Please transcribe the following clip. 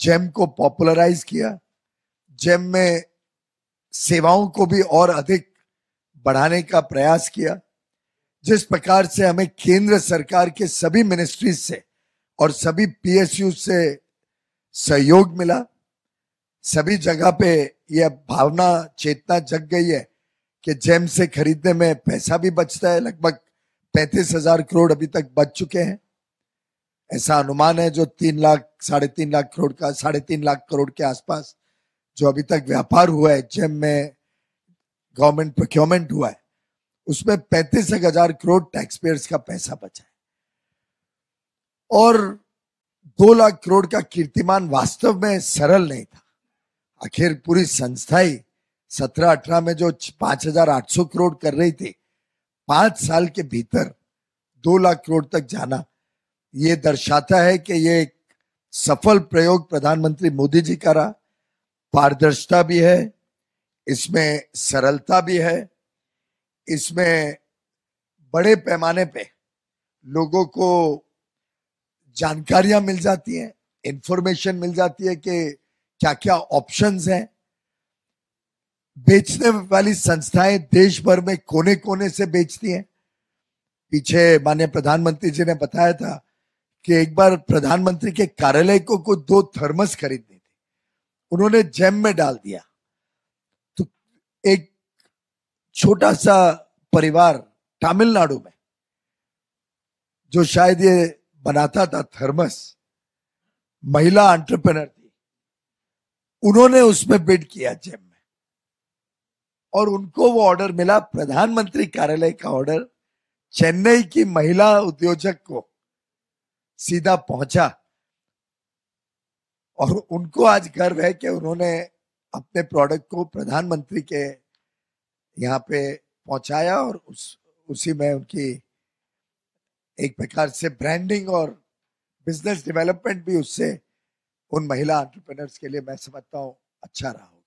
GeM को popularise किया GeM में सेवाओं को भी और अधिक बढ़ाने का प्रयास किया। जिस प्रकार से हमें केंद्र सरकार के सभी मिनिस्ट्रीज से और सभी पीएसयू से सहयोग मिला, सभी जगह पे यह भावना, चेतना जग गई है कि जेम से खरीदने में पैसा भी बचता है, लगभग पैंतीस हज़ार करोड़ अभी तक बच चुके हैं। ऐसा अनुमान है जो तीन लाख, साढ़े तीन लाख करोड़ का, साढ़े तीन लाख करोड़ के आसपास जो अभी तक व्यापार हुआ है, जेम में गवर्नमेंट प्रोक्योरमेंट हुआ है, उसमें पैंतीस हज़ार करोड़ टैक्स पेयर्स का पैसा बचा है। और दो लाख करोड़ का कीर्तिमान वास्तव में सरल नहीं था। आखिर पूरी संस्था ही सत्रह अठारह में जो पाँच हज़ार आठ सौ करोड़ कर रही थी, पाँच साल के भीतर दो लाख करोड़ तक जाना ये दर्शाता है कि ये एक सफल प्रयोग प्रधानमंत्री मोदी जी का रहा। पारदर्शिता भी है, इसमें सरलता भी है, इसमें बड़े पैमाने पे लोगों को जानकारियाँ मिल जाती हैं इंफॉर्मेशन मिल जाती है कि क्या क्या ऑप्शंस हैं। बेचने वाली संस्थाएँ देश भर में कोने कोने से बेचती हैं। पीछे माननीय प्रधानमंत्री जी ने बताया था कि एक बार प्रधानमंत्री के कार्यालय को कुछ दो थर्मस खरीदनी थी। उन्होंने जेम में डाल दिया। तो एक छोटा सा परिवार तमिलनाडु में, जो शायद ये बनाता था थर्मस, महिला एंटरप्रेनर थी, उन्होंने उसमें बिड किया जेम में। और उनको वो ऑर्डर मिला, प्रधानमंत्री कार्यालय का ऑर्डर चेन्नई की महिला उद्योजक को। सीधा पहुँचा। और उनको आज गर्व है कि उन्होंने अपने प्रोडक्ट को प्रधानमंत्री के यहाँ पे पहुँचाया और उस, उसी में उनकी एक प्रकार से ब्रांडिंग और बिज़नेस डेवलपमेंट भी उससे उन महिला एंटरप्रेनर्स के लिए मैं समझता हूँ अच्छा रहा